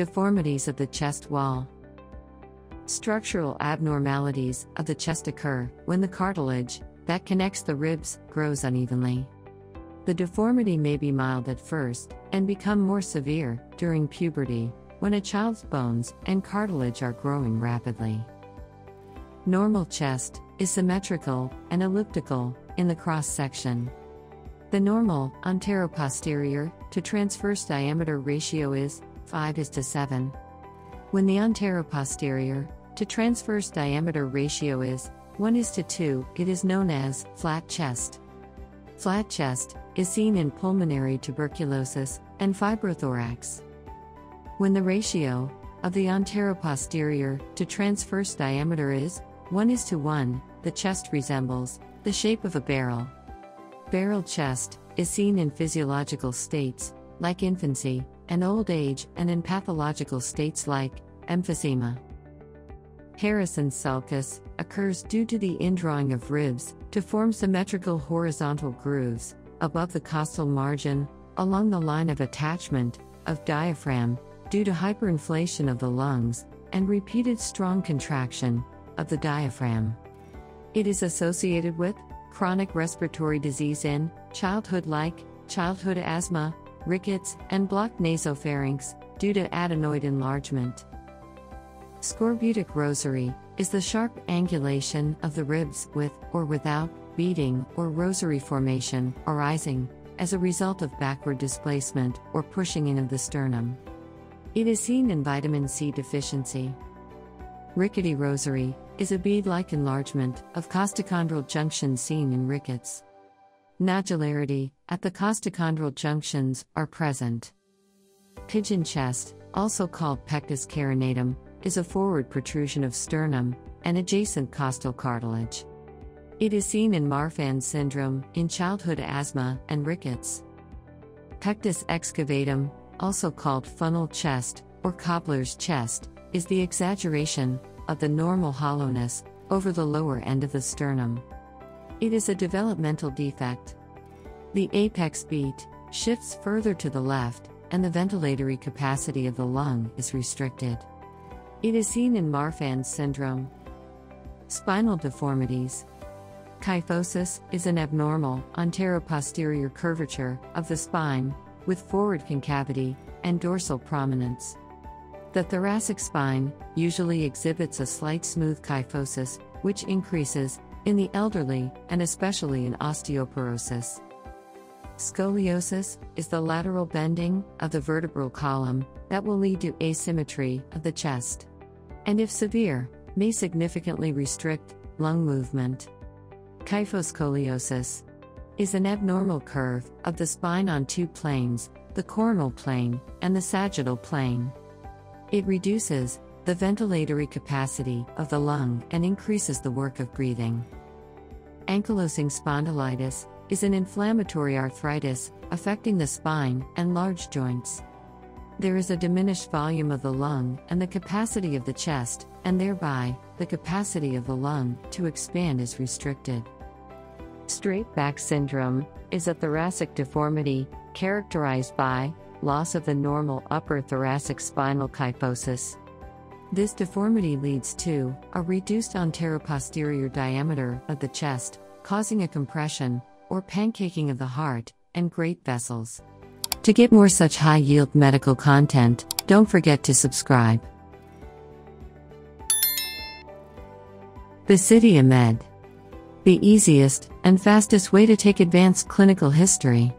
Deformities of the chest wall. Structural abnormalities of the chest occur when the cartilage that connects the ribs grows unevenly. The deformity may be mild at first and become more severe during puberty when a child's bones and cartilage are growing rapidly. Normal chest is symmetrical and elliptical in the cross section. The normal anteroposterior to transverse diameter ratio is 5 is to 7. When the anteroposterior to transverse diameter ratio is 1 is to 2, it is known as flat chest. Flat chest is seen in pulmonary tuberculosis and fibrothorax. When the ratio of the anteroposterior to transverse diameter is 1 is to 1, the chest resembles the shape of a barrel. Barrel chest is seen in physiological states, like infancy, and old age, and in pathological states like emphysema. Harrison's sulcus occurs due to the indrawing of ribs to form symmetrical horizontal grooves above the costal margin along the line of attachment of diaphragm due to hyperinflation of the lungs and repeated strong contraction of the diaphragm. It is associated with chronic respiratory disease in childhood like childhood asthma, rickets, and blocked nasopharynx due to adenoid enlargement. Scorbutic rosary is the sharp angulation of the ribs with or without beading or rosary formation arising as a result of backward displacement or pushing in of the sternum. It is seen in vitamin C deficiency. Rickety rosary is a bead like enlargement of costochondral junction seen in rickets. Nodularity at the costochondral junctions are present. Pigeon chest, also called pectus carinatum, is a forward protrusion of sternum and adjacent costal cartilage. It is seen in Marfan syndrome, in childhood asthma, and rickets. Pectus excavatum, also called funnel chest or cobbler's chest, is the exaggeration of the normal hollowness over the lower end of the sternum. It is a developmental defect. The apex beat shifts further to the left, and the ventilatory capacity of the lung is restricted. It is seen in Marfan syndrome. Spinal deformities. Kyphosis is an abnormal anteroposterior curvature of the spine with forward concavity and dorsal prominence. The thoracic spine usually exhibits a slight smooth kyphosis, which increases in the elderly, and especially in osteoporosis. Scoliosis is the lateral bending of the vertebral column that will lead to asymmetry of the chest. And if severe, may significantly restrict lung movement. Kyphoscoliosis is an abnormal curve of the spine on two planes, the coronal plane and the sagittal plane. It reduces the ventilatory capacity of the lung and increases the work of breathing. Ankylosing spondylitis is an inflammatory arthritis affecting the spine and large joints. There is a diminished volume of the lung and the capacity of the chest, and thereby, the capacity of the lung to expand is restricted. Straight back syndrome is a thoracic deformity characterized by loss of the normal upper thoracic spinal kyphosis. This deformity leads to a reduced anteroposterior diameter of the chest, causing a compression or pancaking of the heart and great vessels. To get more such high yield medical content, don't forget to subscribe. Basidia Med. The easiest and fastest way to take advanced clinical history.